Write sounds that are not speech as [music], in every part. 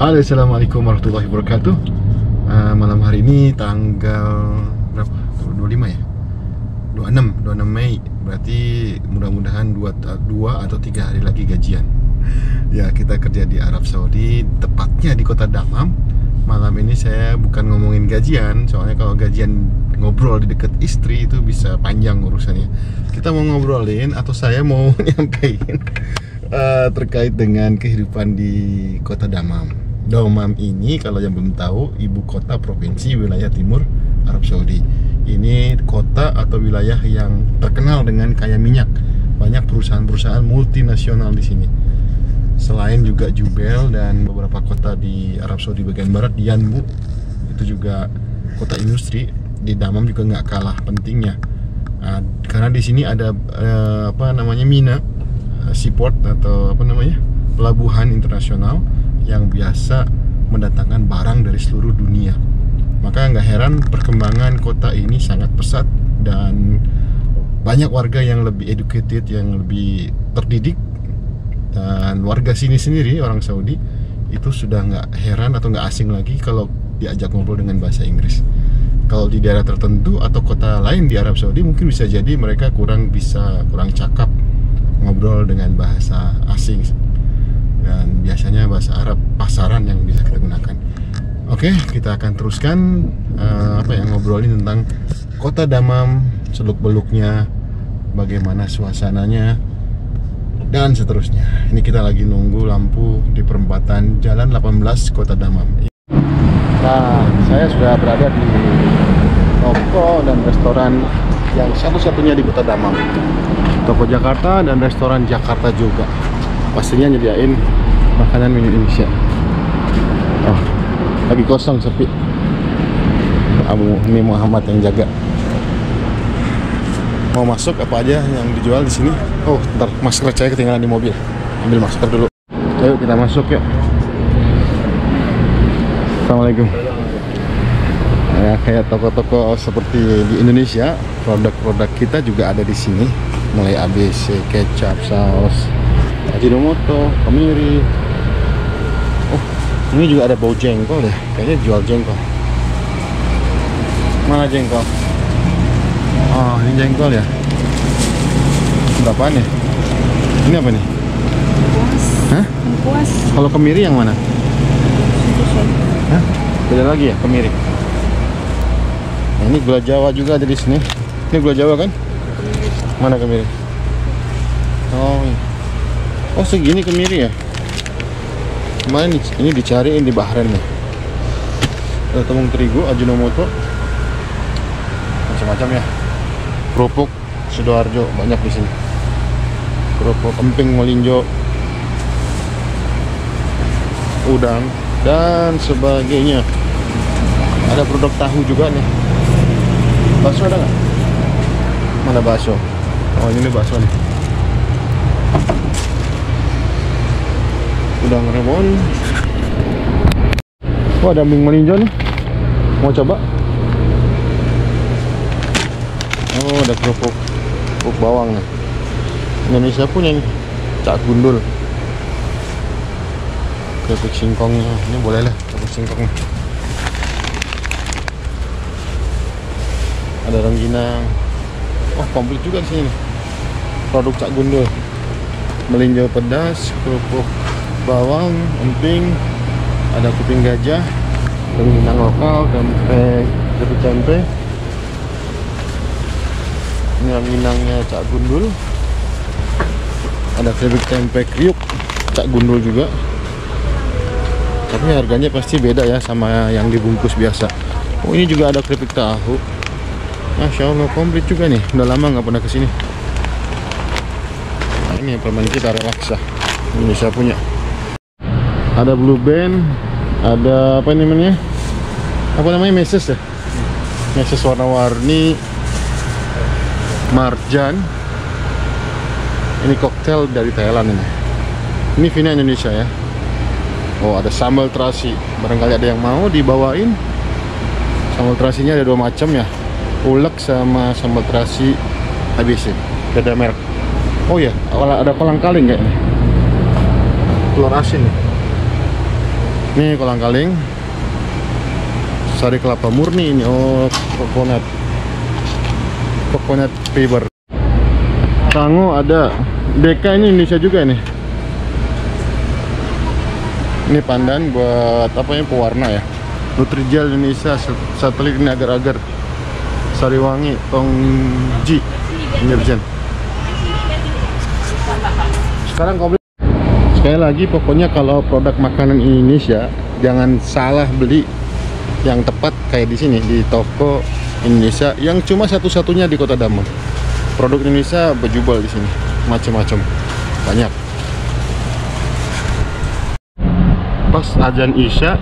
Halo Assalamualaikum warahmatullahi wabarakatuh. Uh, Malam hari ini tanggal berapa? 25 ya? 26, 26 Mei. Berarti mudah-mudahan 2, 2 atau 3 hari lagi gajian. Ya kita kerja di Arab Saudi Tepatnya di kota Damam Malam ini saya bukan ngomongin gajian Soalnya kalau gajian ngobrol di dekat istri itu bisa panjang urusannya. Kita mau ngobrolin atau saya mau [laughs] nyampein uh, terkait dengan kehidupan di kota Damam Damam ini kalau yang belum tahu ibu kota provinsi wilayah timur Arab Saudi. Ini kota atau wilayah yang terkenal dengan kaya minyak. Banyak perusahaan-perusahaan multinasional di sini. Selain juga Jubel dan beberapa kota di Arab Saudi bagian barat, Yanbu itu juga kota industri. Di Damam juga nggak kalah pentingnya. Nah, karena di sini ada eh, apa namanya Mina eh, seaport atau apa namanya pelabuhan internasional yang biasa mendatangkan barang dari seluruh dunia. Maka nggak heran perkembangan kota ini sangat pesat dan banyak warga yang lebih educated, yang lebih terdidik dan warga sini sendiri orang Saudi itu sudah nggak heran atau nggak asing lagi kalau diajak ngobrol dengan bahasa Inggris. Kalau di daerah tertentu atau kota lain di Arab Saudi mungkin bisa jadi mereka kurang bisa kurang cakap ngobrol dengan bahasa asing dan biasanya bahasa Arab pasaran yang bisa kita gunakan. Oke, kita akan teruskan uh, apa yang ngobrolin tentang kota Damam, seluk beluknya, bagaimana suasananya, dan seterusnya. Ini kita lagi nunggu lampu di perempatan Jalan 18 Kota Damam. Nah, saya sudah berada di toko dan restoran yang satu-satunya di Kota Damam. Toko Jakarta dan restoran Jakarta juga pastinya nyediain makanan menu Indonesia. Oh lagi kosong sepi. Abu ini Muhammad yang jaga. Mau masuk apa aja yang dijual di sini? Oh ntar masker saya ketinggalan di mobil. Ambil masker dulu. Ayo kita masuk yuk. Assalamualaikum. Ya kayak toko-toko seperti di Indonesia produk-produk kita juga ada di sini. Mulai ABC kecap saus Ajinomoto, kemiri. Oh, ini juga ada bau jengkol deh. Kayaknya jual jengkol. Mana jengkol? Oh, ini jengkol ya. Berapaan ya? Ini apa nih? Puas. Hah? Puas. Kalau kemiri yang mana? Hah? Beda lagi ya, kemiri. Nah, ini gula Jawa juga ada di sini. Ini gula Jawa kan? Mana kemiri? Oh, ini. Oh segini kemiri ya? Kemarin ini dicariin di Bahrain nih. Ada tepung terigu, ajinomoto, macam-macam ya. Kerupuk sidoarjo banyak di sini. Kerupuk emping melinjo, udang dan sebagainya. Ada produk tahu juga nih. Bakso ada nggak? Mana bakso? Oh ini bakso nih. Udang rebon oh ada ming melinjo nih. Mau coba? Oh ada kerupuk. Kerupuk bawang nih. Indonesia punya nih cak gundul. Kerupuk singkongnya ini boleh lah kerupuk singkongnya ada rengginang. Oh komplit juga di sini produk cak gundul. Melinjo pedas kerupuk bawang, emping, ada kuping gajah, rengginang lokal, tempe, keripik tempe. Ini rengginangnya cak gundul. Ada keripik tempe kriuk, cak gundul juga. Tapi harganya pasti beda ya sama yang dibungkus biasa. Oh ini juga ada keripik tahu. Masya Allah komplit juga nih. Udah lama nggak pernah ke sini. Nah, ini permen kita relaksa. Indonesia punya ada blue band ada apa namanya? Apa namanya? Meses ya? Meses warna-warni. Marjan. Ini koktail dari Thailand ini. Ini vina Indonesia ya. Oh ada sambal terasi. Barangkali ada yang mau dibawain. Sambal terasinya ada dua macam ya. Ulek sama sambal terasi ABC beda merek. Oh ya ada kolang kaling kayaknya. Telur asin. nih Ini kolang kaling. Sari kelapa murni ini. Oh, coconut. Coconut fiber. Tango ada. Deka ini Indonesia juga nih. Ini pandan buat apa ya pewarna ya. Nutrijel Indonesia satelit ini agar-agar. Sariwangi Tongji Nirjen. Sekarang kau sekali lagi pokoknya kalau produk makanan Indonesia jangan salah beli yang tepat kayak di sini di toko Indonesia yang cuma satu-satunya di Kota Damar. Produk Indonesia berjubel di sini, macam-macam, banyak. Pas azan Isya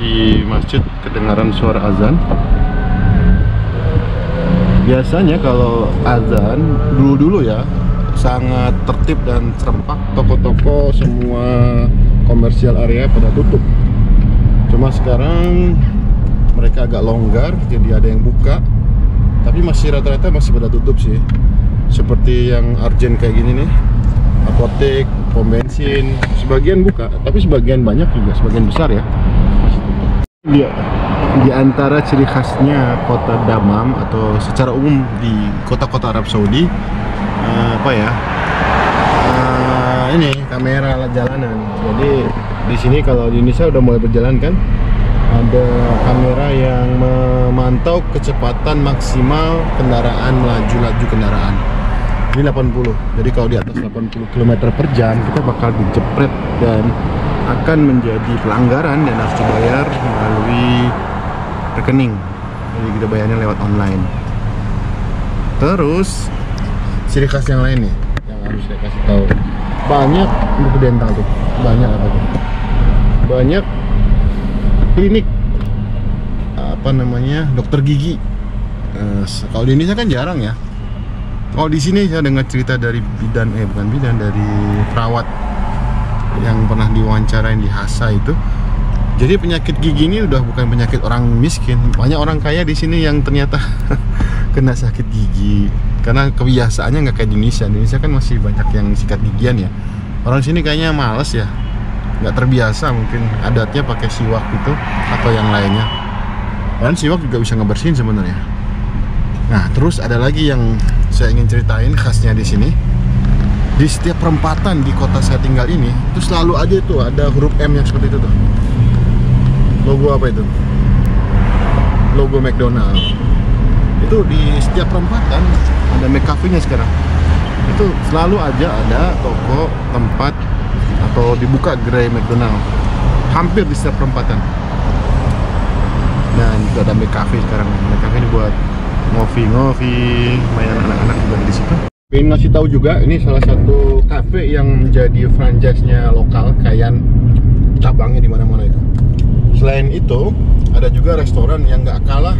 di masjid kedengaran suara azan. Biasanya kalau azan dulu-dulu ya sangat tertib dan serempak toko-toko semua komersial area pada tutup. Cuma sekarang mereka agak longgar jadi ada yang buka. Tapi masih rata-rata masih pada tutup sih. Seperti yang urgent kayak gini nih. Apotek, pom bensin sebagian buka. Tapi sebagian banyak juga sebagian besar ya. Iya. Di antara ciri khasnya kota Damam atau secara umum di kota-kota Arab Saudi uh, apa ya? Uh, ini kamera jalanan. Jadi di sini kalau di Indonesia udah mulai berjalan kan? Ada kamera yang memantau kecepatan maksimal kendaraan melaju laju kendaraan. Ini 80 jadi kalau di atas 80 km per jam kita bakal dijepret dan akan menjadi pelanggaran dan harus dibayar melalui rekening. Jadi kita bayarnya lewat online. Terus ciri khas yang lain nih. Yang harus saya kasih tahu. Banyak buku dental tuh. Banyak apa tuh? Banyak klinik apa namanya dokter gigi. Uh, kalau di Indonesia kan jarang ya. Kalau di sini saya dengar cerita dari bidan eh bukan bidan dari perawat yang pernah diwawancarain di Hasa itu. Jadi penyakit gigi ini udah bukan penyakit orang miskin. Banyak orang kaya di sini yang ternyata [laughs] kena sakit gigi karena kebiasaannya nggak kayak Indonesia. Indonesia kan masih banyak yang sikat gigian ya. Orang sini kayaknya males ya. Nggak terbiasa mungkin adatnya pakai siwak itu atau yang lainnya. Dan siwak juga bisa ngebersihin sebenarnya. Nah terus ada lagi yang saya ingin ceritain khasnya di sini. Di setiap perempatan di kota saya tinggal ini itu selalu aja tuh ada huruf M yang seperti itu tuh. Logo apa itu? Logo McDonald itu di setiap perempatan ada McCafe nya sekarang. Itu selalu aja ada toko tempat atau dibuka gerai McDonald. Hampir di setiap perempatan. Dan juga ada McCafe sekarang. McCafe ini buat ngopi-ngopi mainan anak-anak juga di situ. Ingin ngasih tahu juga ini salah satu cafe yang menjadi franchise-nya lokal kayak cabangnya di mana-mana itu. Selain itu ada juga restoran yang nggak kalah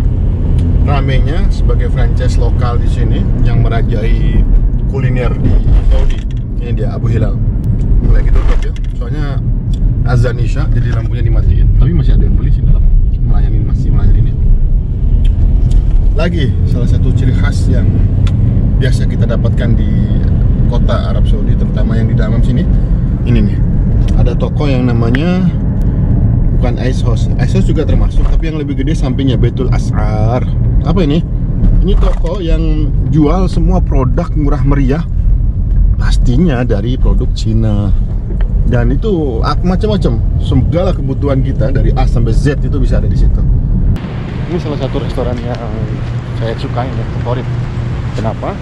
ramenya sebagai franchise lokal di sini yang merajai kuliner di Saudi. Ini dia Abu Hilal. Mulai gitu tutup ya. Soalnya azan Isya jadi lampunya dimatiin. Tapi masih ada yang beli sih dalam melayani masih melayani ini. Lagi salah satu ciri khas yang biasa kita dapatkan di kota Arab Saudi terutama yang di dalam sini ini nih ada toko yang namanya bukan Ice House Ice House juga termasuk tapi yang lebih gede sampingnya Betul Asar apa ini? Ini toko yang jual semua produk murah meriah. Pastinya dari produk Cina. Dan itu macam-macam. Segala kebutuhan kita dari A sampai Z itu bisa ada di situ. Ini salah satu restoran yang saya suka dan favorit. Kenapa?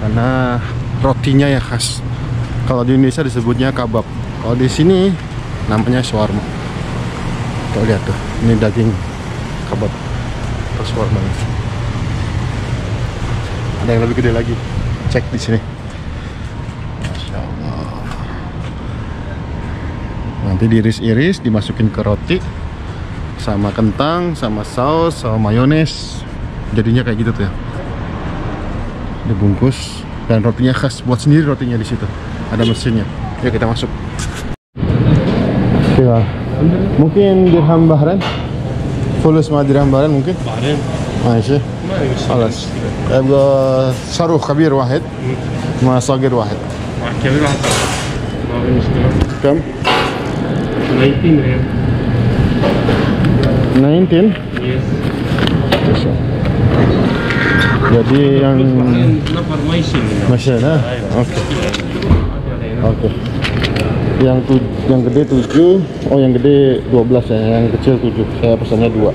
Karena rotinya ya khas. Kalau di Indonesia disebutnya kabab. Kalau di sini namanya shawarma. Kau lihat tuh. Ini daging kabab. Atau shawarma ada yang lebih gede lagi. Cek di sini. Masya Allah. nanti diiris-iris dimasukin ke roti sama kentang sama saus sama mayones. Jadinya kayak gitu tuh ya. Dibungkus dan rotinya khas buat sendiri rotinya di situ. Ada mesinnya. Yuk kita masuk. Ya mungkin dirham Bahrain? Fulus sama dirham Bahrain mungkin? Bahrain. Masih. خلاص يبقى صاروخ كبير واحد مع صغير واحد مع كبير واحد ما في مشكلة كم 30 ريال 19 Yes. Bisa. Jadi yang No formation. masih ada? Oke. Oke. Yang tu, yang gede 7, oh yang gede 12 ya, yang kecil 7. Saya pesannya dua.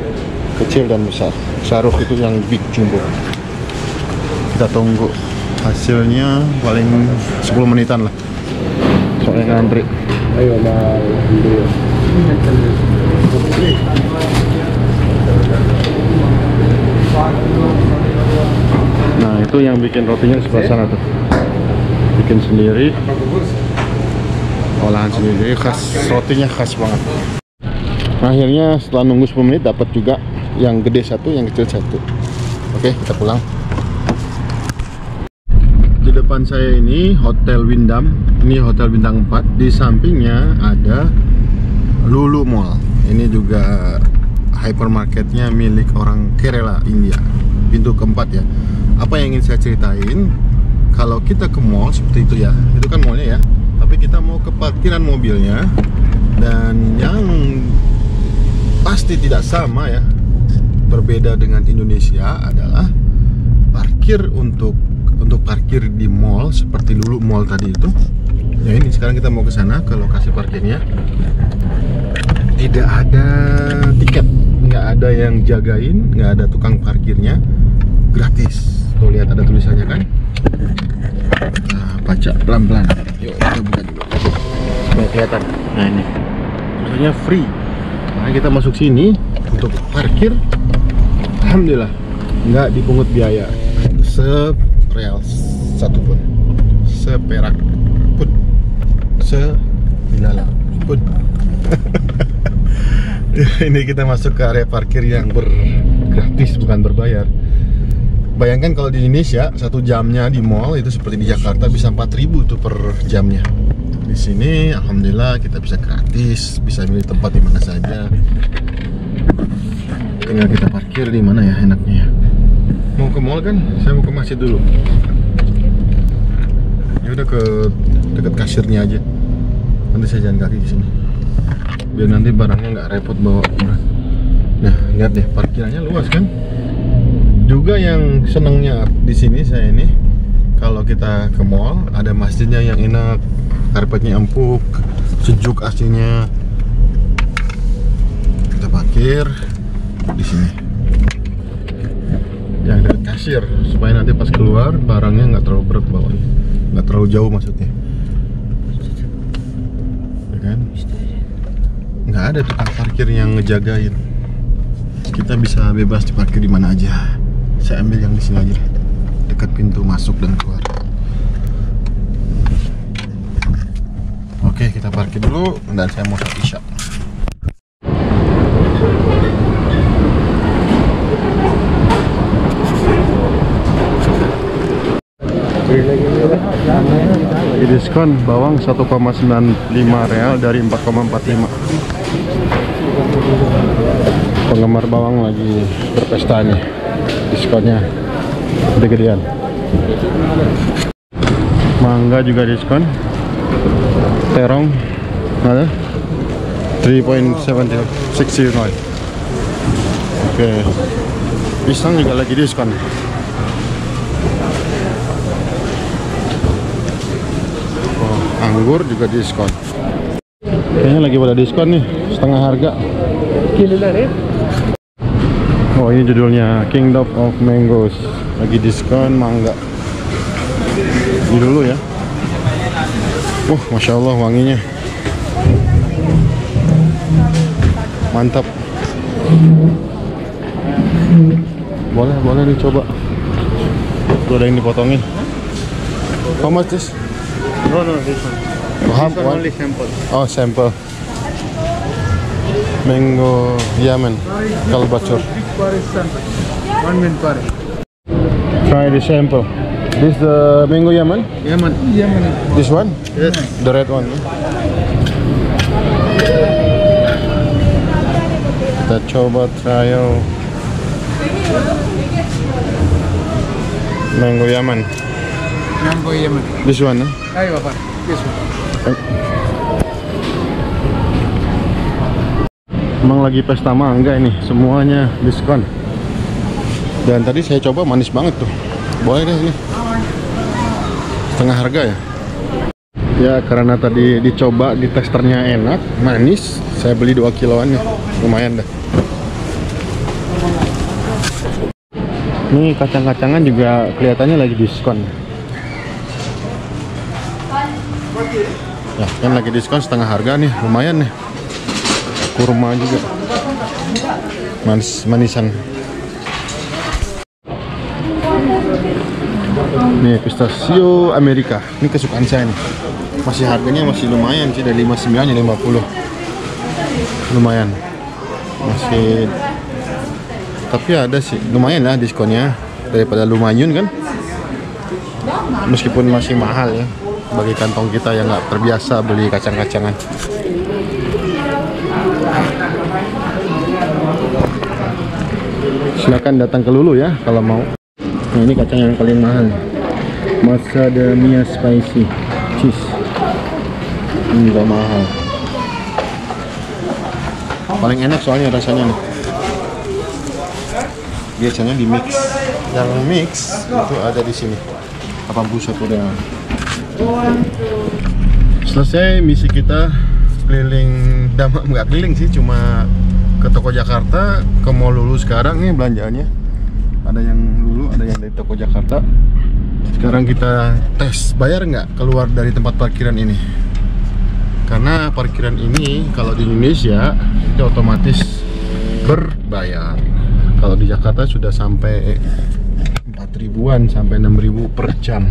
Kecil dan besar. Saruk itu yang big jumbo. Kita tunggu hasilnya paling 10 menitan lah. Soalnya ngantri. Ayo mal. Nah, itu yang bikin rotinya di sebelah sana tuh. Bikin sendiri. Olahan sendiri khas rotinya khas banget. Akhirnya setelah nunggu 10 menit dapat juga yang gede satu, yang kecil satu. Oke, kita pulang. Di depan saya ini Hotel Windam. Ini Hotel Bintang 4. Di sampingnya ada Lulu Mall. Ini juga hypermarketnya milik orang Kerala, India. Pintu keempat ya. Apa yang ingin saya ceritain? Kalau kita ke mall seperti itu ya, itu kan mallnya ya. Tapi kita mau ke parkiran mobilnya dan yang pasti tidak sama ya. Berbeda dengan Indonesia adalah parkir untuk untuk parkir di mall seperti dulu mall tadi itu. Ya ini sekarang kita mau ke sana ke lokasi parkirnya. Tidak ada tiket nggak ada yang jagain nggak ada tukang parkirnya. Gratis. Tuh lihat ada tulisannya kan? Nah, baca pelan-pelan. Yuk kita buka dulu. Supaya kelihatan. Nah ini. Tulisannya free. Nah kita masuk sini untuk parkir Alhamdulillah. Nggak dipungut biaya. Sereal satupun seperak pun. Sebinala pun. [laughs] Ini kita masuk ke area parkir yang bergratis bukan berbayar. Bayangkan kalau di Indonesia satu jamnya di mall itu seperti di Jakarta bisa 4000 tuh per jamnya. Di sini alhamdulillah kita bisa gratis bisa milih tempat di mana saja tinggal kita parkir di mana ya enaknya ya? Mau ke mall kan? Saya mau ke masjid dulu. Ya udah ke dekat kasirnya aja. Nanti saya jalan kaki di sini. Biar nanti barangnya nggak repot bawa nah lihat deh parkirannya luas kan? Juga yang senengnya di sini saya ini kalau kita ke mall ada masjidnya yang enak. Karpetnya empuk sejuk aslinya. Kita parkir di sini. Yang dekat kasir supaya nanti pas keluar barangnya nggak terlalu berat bawanya nggak terlalu jauh maksudnya. Ya kan? Nggak ada tukang parkir yang ngejagain. Kita bisa bebas diparkir di mana aja. Saya ambil yang di sini aja. Dekat pintu masuk dan keluar. Oke kita parkir dulu dan saya mau sholat isya diskon bawang 1,95 real dari 4,45 penggemar bawang lagi berpesta nih diskonnya gede-gedean. Mangga juga diskon. Terong ada? 3.70 oke. Pisang juga lagi diskon anggur juga diskon. Kayaknya lagi pada diskon nih setengah harga. Oh ini judulnya Kingdom of Mangoes. Lagi diskon mangga. Ini dulu ya. Wah Masya Allah wanginya. Mantap. Boleh boleh dicoba. Tuh ada yang dipotongin. How much this? No, no, this one. Oh, This one one? only sample. Oh, sample. Mango Yemen, Kalbachor. One min per. Try the sample. This the mango Yemen. Yemen. Yemen. This one, Yes. the red one. Kita coba trial mango Yemen. Mango Yemen. This one. eh? This one. Emang lagi pesta mangga ini, semuanya diskon. Dan tadi saya coba manis banget tuh. Boleh deh ini. Setengah harga ya. Ya karena tadi dicoba di testernya enak, manis, saya beli 2 kiloannya. Lumayan dah. Ini kacang-kacangan juga kelihatannya lagi diskon. Ya, kan lagi diskon setengah harga nih, lumayan nih. Kurma juga. Manis manisan. Nih, pistachio Amerika. Ini kesukaan saya nih. Masih harganya masih lumayan sih dari 59 ya 50. Lumayan. Masih tapi ada sih lumayan lah diskonnya daripada lumayan kan meskipun masih mahal ya bagi kantong kita yang nggak terbiasa beli kacang-kacangan. Silakan datang ke Lulu ya kalau mau. Nah, ini kacang yang paling mahal. Macadamia spicy. Cheese. Ini juga mahal. Paling enak soalnya rasanya nih. Biasanya di mix. Yang mix itu ada di sini. 81 rial selesai misi kita keliling damai nggak keliling sih cuma ke toko Jakarta. Ke mall Lulu sekarang nih belanjaannya. Ada yang Lulu ada yang dari toko Jakarta. Sekarang kita tes. Bayar nggak keluar dari tempat parkiran ini? Karena parkiran ini kalau di Indonesia itu otomatis berbayar. Kalau di Jakarta sudah sampai 4 ribuan sampai 6 ribu per jam.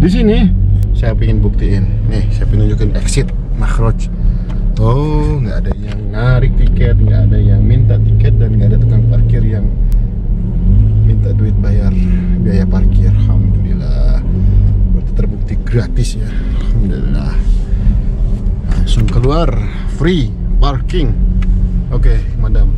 Di sini saya ingin buktiin. Nih saya ingin nunjukin exit makhroj oh nggak ada yang narik tiket nggak ada yang minta tiket dan nggak ada tukang parkir yang minta duit bayar biaya parkir. Alhamdulillah. Berarti terbukti gratis ya. Alhamdulillah. Langsung keluar. Free parking. Oke madam